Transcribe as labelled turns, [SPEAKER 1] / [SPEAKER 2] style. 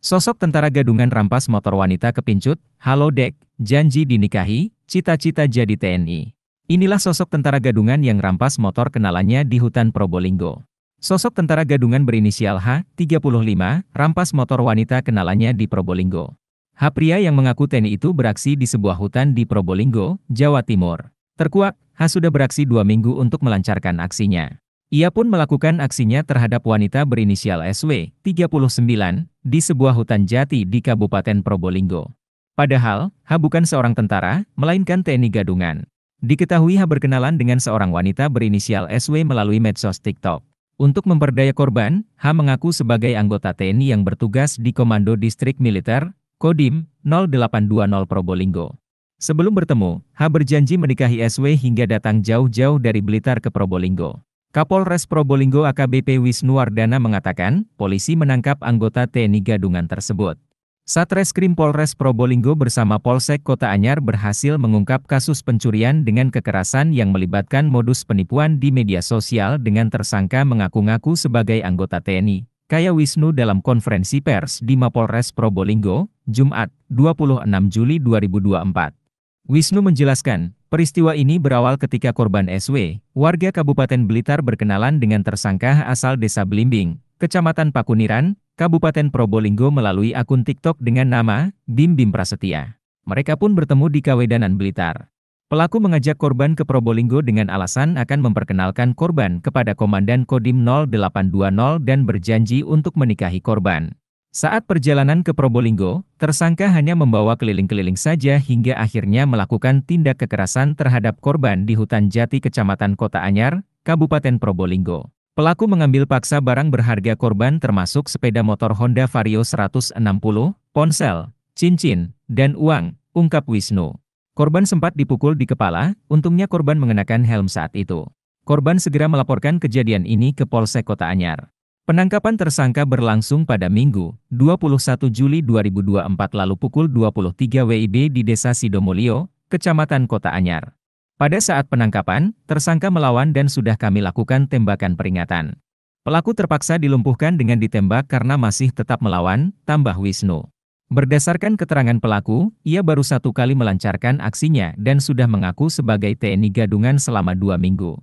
[SPEAKER 1] Sosok tentara gadungan rampas motor wanita kepincut, halo dek, janji dinikahi, cita-cita jadi TNI. Inilah sosok tentara gadungan yang rampas motor kenalannya di hutan Probolinggo. Sosok tentara gadungan berinisial H, 35, rampas motor wanita kenalannya di Probolinggo. H pria yang mengaku TNI itu beraksi di sebuah hutan di Probolinggo, Jawa Timur. Terkuak, H sudah beraksi dua minggu untuk melancarkan aksinya. Ia pun melakukan aksinya terhadap wanita berinisial SW, 39, di sebuah hutan jati di Kabupaten Probolinggo. Padahal, H bukan seorang tentara, melainkan TNI Gadungan. Diketahui H berkenalan dengan seorang wanita berinisial SW melalui medsos TikTok. Untuk memperdaya korban, H mengaku sebagai anggota TNI yang bertugas di Komando Distrik Militer, Kodim, 0820 Probolinggo. Sebelum bertemu, H berjanji menikahi SW hingga datang jauh-jauh dari Blitar ke Probolinggo. Kapolres Probolinggo AKBP Wisnuwardana mengatakan, polisi menangkap anggota TNI Gadungan tersebut. Satreskrim Polres Probolinggo bersama Polsek Kota Anyar berhasil mengungkap kasus pencurian dengan kekerasan yang melibatkan modus penipuan di media sosial dengan tersangka mengaku-ngaku sebagai anggota TNI. Kaya Wisnu dalam konferensi pers di Mapolres Probolinggo, Jumat, 26 Juli 2024. Wisnu menjelaskan, Peristiwa ini berawal ketika korban SW, warga Kabupaten Blitar berkenalan dengan tersangka asal Desa Belimbing, Kecamatan Pakuniran, Kabupaten Probolinggo melalui akun TikTok dengan nama Bim Bim Prasetya. Mereka pun bertemu di Kawedanan Blitar. Pelaku mengajak korban ke Probolinggo dengan alasan akan memperkenalkan korban kepada Komandan Kodim 0820 dan berjanji untuk menikahi korban. Saat perjalanan ke Probolinggo, tersangka hanya membawa keliling-keliling saja hingga akhirnya melakukan tindak kekerasan terhadap korban di hutan jati Kecamatan Kota Anyar, Kabupaten Probolinggo. Pelaku mengambil paksa barang berharga korban termasuk sepeda motor Honda Vario 160, ponsel, cincin, dan uang, ungkap Wisnu. Korban sempat dipukul di kepala, untungnya korban mengenakan helm saat itu. Korban segera melaporkan kejadian ini ke Polsek Kota Anyar. Penangkapan tersangka berlangsung pada Minggu, 21 Juli 2024 lalu pukul 23 WIB di Desa Sidomulyo, Kecamatan Kota Anyar. Pada saat penangkapan, tersangka melawan dan sudah kami lakukan tembakan peringatan. Pelaku terpaksa dilumpuhkan dengan ditembak karena masih tetap melawan, tambah Wisnu. Berdasarkan keterangan pelaku, ia baru satu kali melancarkan aksinya dan sudah mengaku sebagai TNI gadungan selama dua minggu.